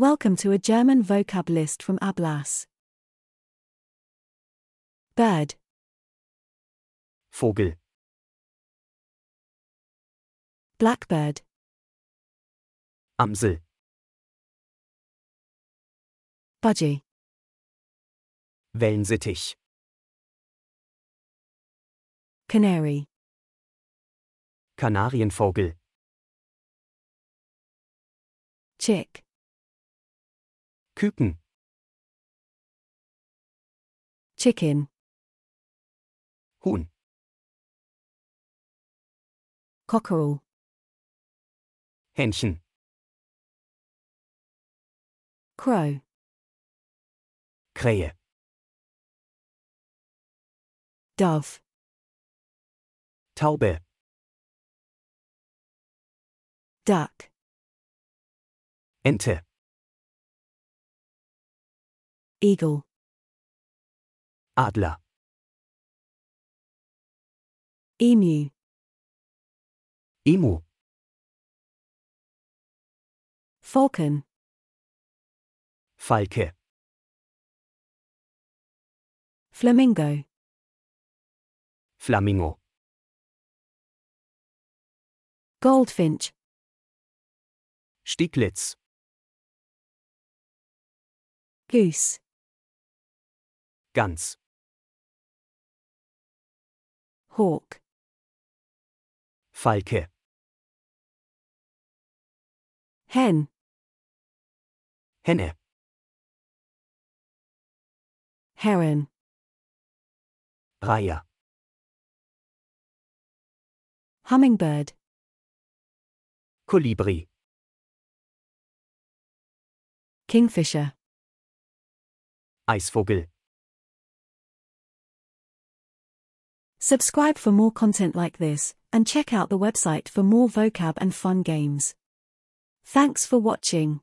Welcome to a German vocab list from Ablas. Bird, Vogel, blackbird, Amsel, budgie, Wellensittich, canary, Kanarienvogel, chick, Küken, chicken, Huhn, cockerel, Hähnchen, crow, Krähe, dove, Taube, duck, Ente, eagle, Adler, emu, Emu, falcon, Falke, flamingo, Flamingo, goldfinch, Stieglitz, goose, Gans, hawk, Falke, hen, Henne, heron, Reiher, hummingbird, Kolibri, kingfisher. Eisvogel. Subscribe for more content like this, and check out the website for more vocab and fun games. Thanks for watching.